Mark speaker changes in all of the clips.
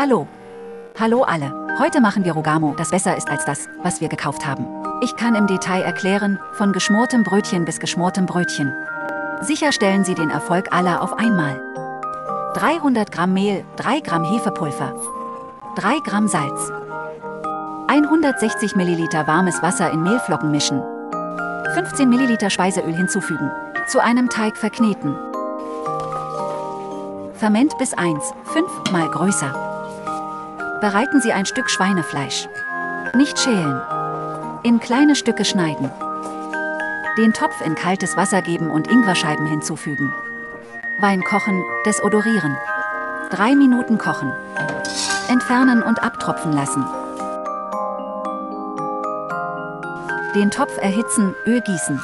Speaker 1: Hallo. Hallo alle. Heute machen wir Rogamo, das besser ist als das, was wir gekauft haben. Ich kann im Detail erklären, von geschmortem Brötchen bis geschmortem Brötchen. Sicherstellen Sie den Erfolg aller auf einmal. 300 Gramm Mehl, 3 Gramm Hefepulver, 3 Gramm Salz, 160 Milliliter warmes Wasser in Mehlflocken mischen, 15 Milliliter Speiseöl hinzufügen, zu einem Teig verkneten. Ferment bis 1, 5 mal größer. Bereiten Sie ein Stück Schweinefleisch. Nicht schälen. In kleine Stücke schneiden. Den Topf in kaltes Wasser geben und Ingwerscheiben hinzufügen. Wein kochen, desodorieren. Drei Minuten kochen. Entfernen und abtropfen lassen. Den Topf erhitzen, Öl gießen.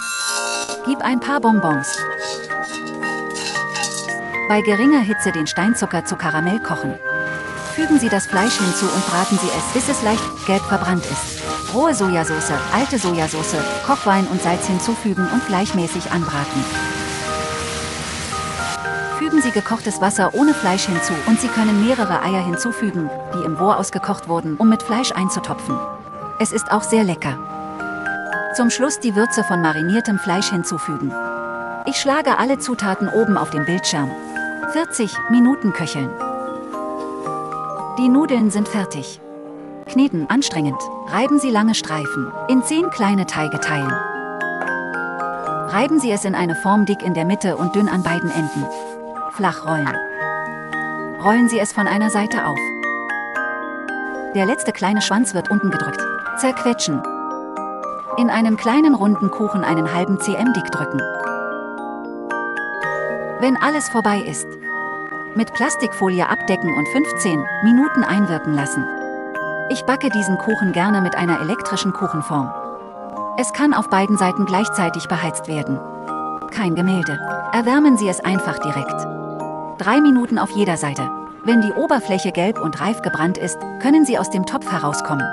Speaker 1: Gib ein paar Bonbons. Bei geringer Hitze den Steinzucker zu Karamell kochen. Fügen Sie das Fleisch hinzu und braten Sie es, bis es leicht gelb verbrannt ist. Rohe Sojasauce, alte Sojasauce, Kochwein und Salz hinzufügen und gleichmäßig anbraten. Fügen Sie gekochtes Wasser ohne Fleisch hinzu und Sie können mehrere Eier hinzufügen, die im Rohr ausgekocht wurden, um mit Fleisch einzutopfen. Es ist auch sehr lecker. Zum Schluss die Würze von mariniertem Fleisch hinzufügen. Ich schlage alle Zutaten oben auf dem Bildschirm. 40 Minuten köcheln. Die Nudeln sind fertig. Kneten anstrengend. Reiben Sie lange Streifen. In 10 kleine Teige teilen. Reiben Sie es in eine Form dick in der Mitte und dünn an beiden Enden. Flach rollen. Rollen Sie es von einer Seite auf. Der letzte kleine Schwanz wird unten gedrückt. Zerquetschen. In einen kleinen runden Kuchen einen halben cm dick drücken. Wenn alles vorbei ist, mit Plastikfolie abdecken und 15 Minuten einwirken lassen. Ich backe diesen Kuchen gerne mit einer elektrischen Kuchenform. Es kann auf beiden Seiten gleichzeitig beheizt werden. Kein Gemälde. Erwärmen Sie es einfach direkt. Drei Minuten auf jeder Seite. Wenn die Oberfläche gelb und reif gebrannt ist, können Sie aus dem Topf herauskommen.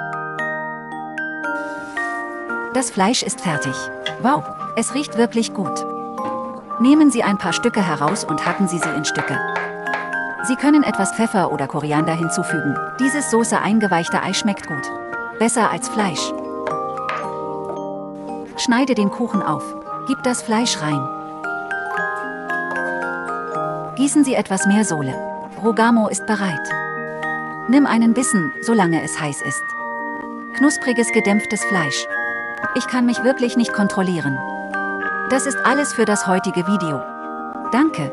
Speaker 1: Das Fleisch ist fertig. Wow, es riecht wirklich gut. Nehmen Sie ein paar Stücke heraus und hacken Sie sie in Stücke. Sie können etwas Pfeffer oder Koriander hinzufügen. Dieses Soße eingeweichte Ei schmeckt gut. Besser als Fleisch. Schneide den Kuchen auf. Gib das Fleisch rein. Gießen Sie etwas mehr Sohle. Rogamo ist bereit. Nimm einen Bissen, solange es heiß ist. Knuspriges gedämpftes Fleisch. Ich kann mich wirklich nicht kontrollieren. Das ist alles für das heutige Video. Danke.